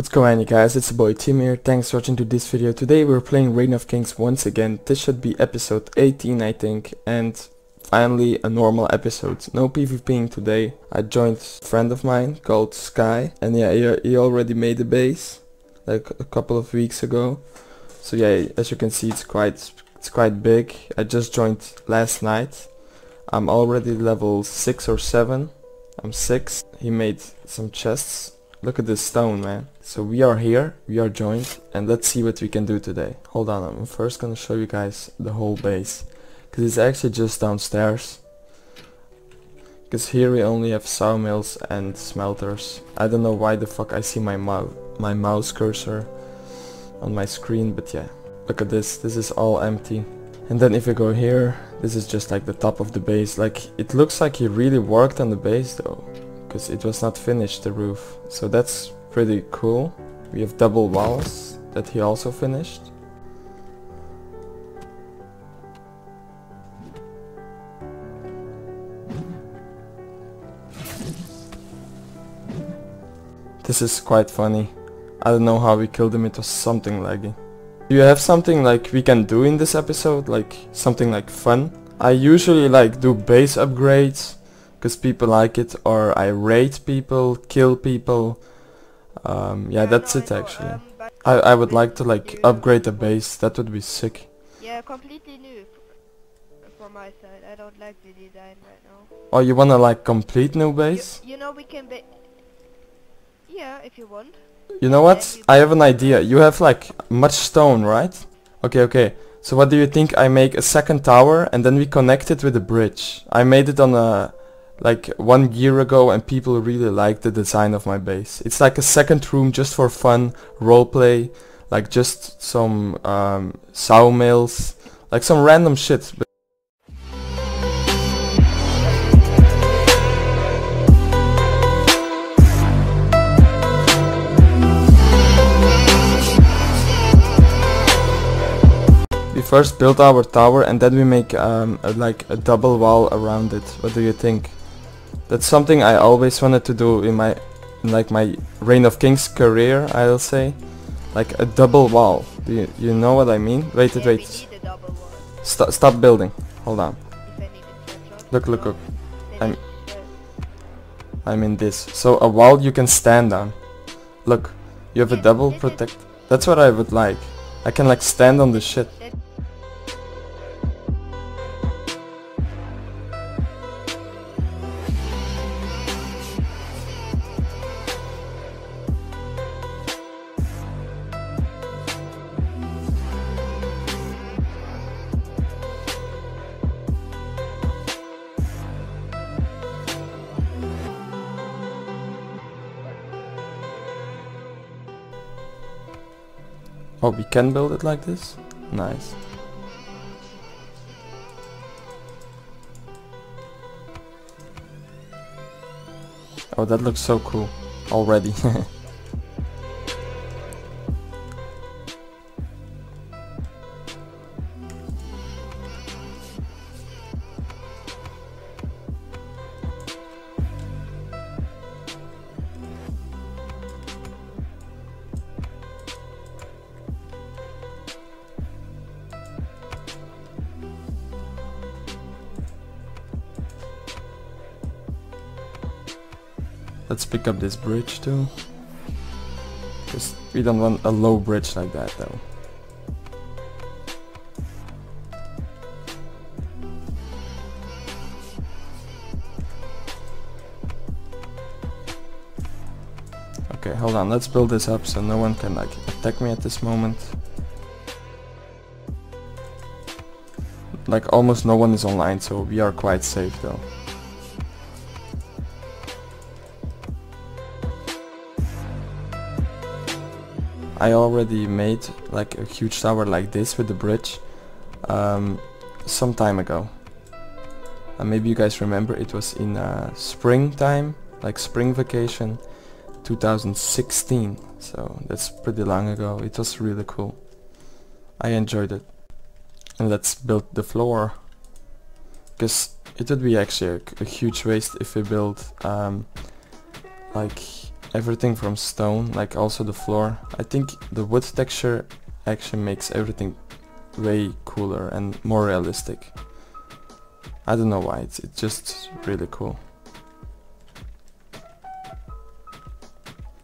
What's going on you guys, it's the boy Tim here, thanks for watching to this video. Today we're playing Reign of Kings once again. This should be episode 18 I think, and finally a normal episode. No PvPing today. I joined a friend of mine called Sky, and yeah, he, he already made a base, like a couple of weeks ago. So yeah, as you can see it's quite, it's quite big. I just joined last night. I'm already level 6 or 7. I'm 6. He made some chests Look at this stone, man. So we are here, we are joined, and let's see what we can do today. Hold on, I'm first gonna show you guys the whole base. Because it's actually just downstairs. Because here we only have sawmills and smelters. I don't know why the fuck I see my, my mouse cursor on my screen, but yeah. Look at this, this is all empty. And then if we go here, this is just like the top of the base. Like, it looks like he really worked on the base though because it was not finished the roof so that's pretty cool we have double walls that he also finished This is quite funny. I don't know how we killed him, it was something laggy. Do you have something like we can do in this episode? Like something like fun? I usually like do base upgrades because people like it or I rate people, kill people. Um, yeah, that's it actually. Um, I, I would like to like upgrade the base, that would be sick. Yeah, completely new from my side. I don't like the design right now. Oh, you wanna like complete new base? You, you know we can be... Yeah, if you want. You know what? I have an idea. You have like much stone, right? Okay, okay. So what do you think I make a second tower and then we connect it with a bridge? I made it on a like one year ago and people really liked the design of my base. It's like a second room just for fun, roleplay, like just some um, sawmills, like some random shit. We first build our tower and then we make um, a, like a double wall around it. What do you think? That's something I always wanted to do in my in like my Reign of Kings career, I'll say. Like a double wall. Do you, you know what I mean? Wait, yeah, wait. Stop, stop building. Hold on. Look, look, look. I'm, I'm in this. So a wall you can stand on. Look, you have a double protect. That's what I would like. I can like stand on the shit. Oh, we can build it like this? Nice. Oh, that looks so cool already. Let's pick up this bridge too. Because we don't want a low bridge like that though. Okay, hold on, let's build this up so no one can like attack me at this moment. Like almost no one is online, so we are quite safe though. I already made like a huge tower like this with the bridge um, some time ago. And maybe you guys remember it was in uh, springtime, like spring vacation 2016. So that's pretty long ago. It was really cool. I enjoyed it. And let's build the floor. Because it would be actually a, a, huge waste if we build um, like everything from stone, like also the floor. I think the wood texture actually makes everything way cooler and more realistic. I don't know why, it's, it's just really cool.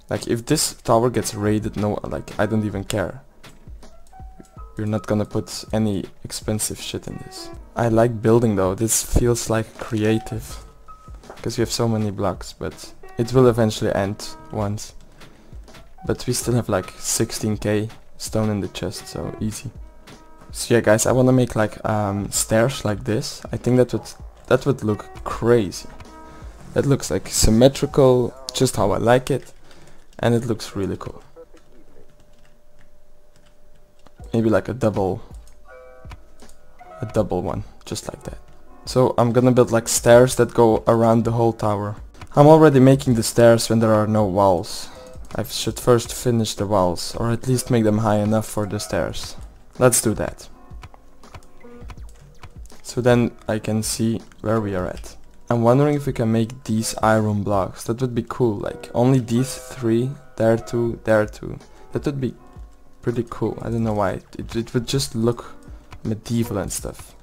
Like if this tower gets raided, no, like I don't even care. You're not gonna put any expensive shit in this. I like building though, this feels like creative. Because you have so many blocks, but it will eventually end once. But we still have like 16k stone in the chest, so easy. So yeah guys, I wanna make like um, stairs like this. I think that would that would look crazy. That looks like symmetrical, just how I like it. And it looks really cool. Maybe like a double a double one, just like that. So I'm gonna build like stairs that go around the whole tower. I'm already making the stairs when there are no walls. I should first finish the walls, or at least make them high enough for the stairs. Let's do that. So then I can see where we are at. I'm wondering if we can make these iron blocks. That would be cool, like only these three, there two, there two. That would be pretty cool. I don't know why. It, it would just look medieval and stuff.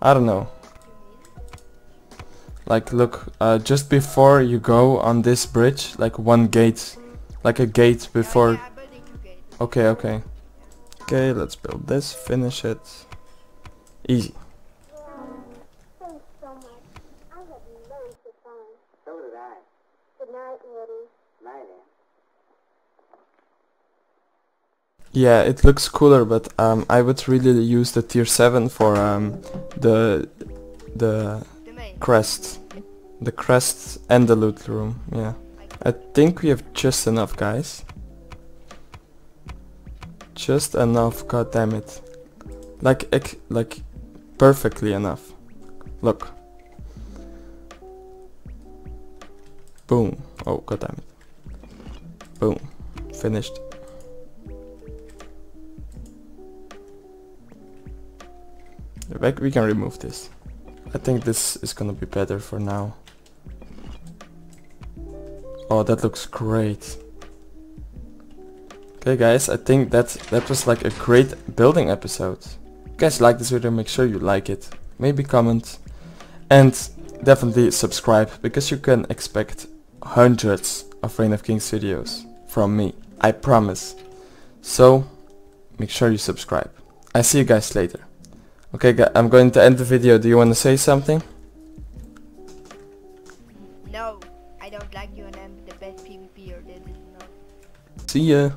I don't know. Like look, uh, just before you go on this bridge, like one gate, like a gate before. Okay, okay. Okay, let's build this, finish it. Easy. Yeah, it looks cooler, but um, I would really use the tier 7 for um, the the. Crest. The crest and the loot room, yeah. I think we have just enough, guys. Just enough, god damn it. Like, like, perfectly enough. Look. Boom. Oh, god damn it. Boom. Finished. Back, we can remove this. I think this is gonna be better for now. Oh, that looks great. Okay guys, I think that that was like a great building episode. If you guys like this video, make sure you like it. Maybe comment. And definitely subscribe, because you can expect hundreds of Reign of Kings videos from me. I promise. So, make sure you subscribe. I see you guys later. Okay, I'm going to end the video. Do you want to say something? No, I don't like you and I'm the best PvPer. This is not. See ya.